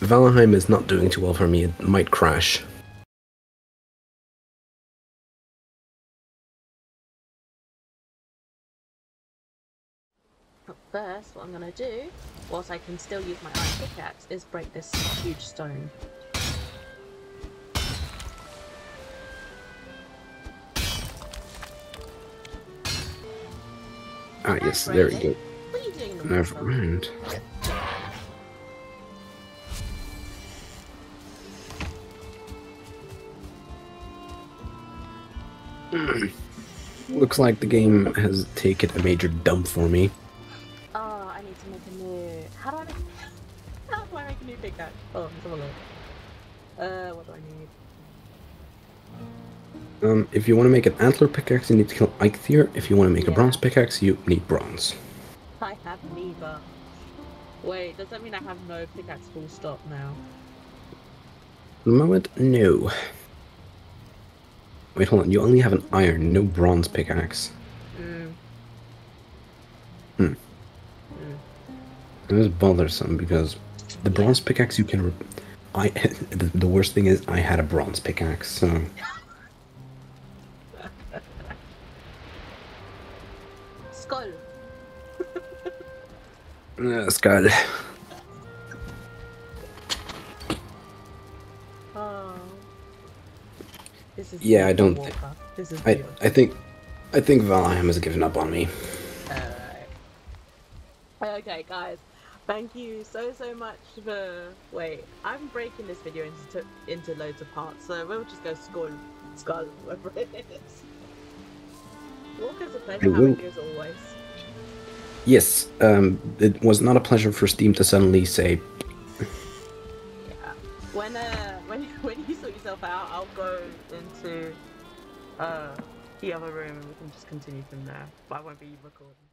Valheim is not doing too well for me. It might crash. But first, what I'm gonna do, whilst I can still use my iron pickaxe, is break this huge stone. Ah, yes, there we go. What are you doing in the Never water? Looks like the game has taken a major dump for me. Oh, I need to make a new. How do I make? How do I make a new pickaxe? Oh, let's have a look. Uh, what do I need? Um, if you want to make an antler pickaxe, you need to kill Eikthyr. If you want to make a bronze pickaxe, you need bronze. I have neither. Wait, does that mean I have no pickaxe full stop now? The moment, no. Wait, hold on. You only have an iron, no bronze pickaxe. Mm. Hmm. Mm. It is bothersome because the bronze pickaxe you can. Re- I the, the worst thing is I had a bronze pickaxe, so Skål. that's good. This is Yeah, I don't thi- Walker. This is I beautiful. I think I think Valheim has given up on me. Okay, guys. Thank you so so much for. Wait, I'm breaking this video into into loads of parts, so we'll just go skål, skål, whatever it is. Walker's a pleasure having you as always. Yes, um, it was not a pleasure for Steam to suddenly say, Yeah. When uh yourself out, I'll go into uh the other room and we can just continue from there. But I won't be recording.